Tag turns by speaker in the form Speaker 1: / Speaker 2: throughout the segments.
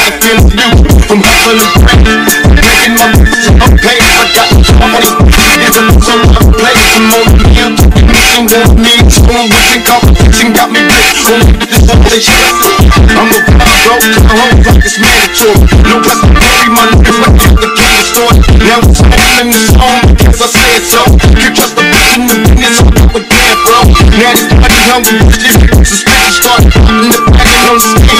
Speaker 1: got the feeling. From break, making my up pay. I got money, it's a song I play. Some more than you, missing with me. Someone wishing competition got me rich. Only this one they shit. I'm a bro, come home like it's mandatory. No rest of every money, if I get the game store. Now it's all in the song I say it so. You trust the bitch in the business, I'm up with damn bro. Now this money hungry bitches, suspicion start popping the back on the.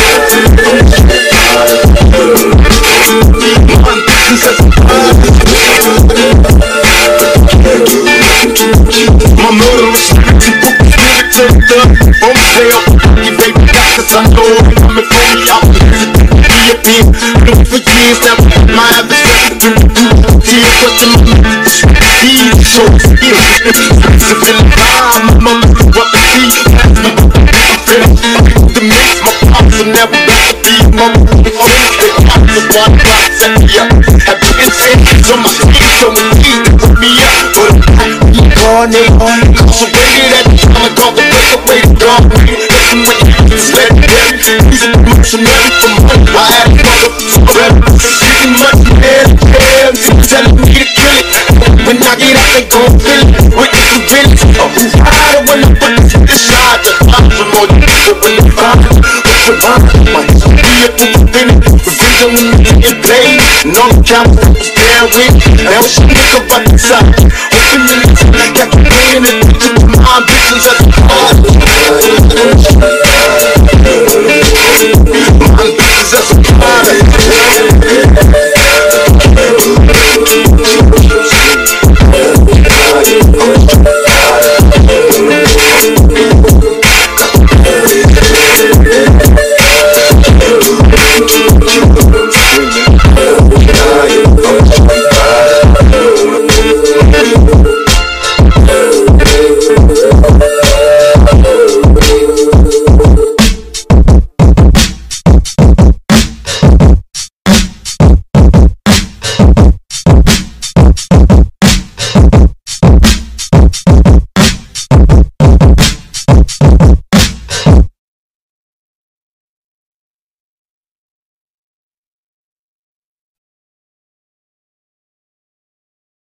Speaker 1: years now. My adversary, tears touching my mouth. He's so scared. It's a feeling high, my mama's what the see. That's my feeling. The mix, my pops will never let be. Mama, if I'm the the set me my. But I'm baby, that time call the break the dog. Listen let it go. He's a mercenary from home. I when the vibe. What's your mind? My history the beginning. Revenge on the play. No was there with. Now she nigga right beside. Open your lips, got you paying attention to my ambitions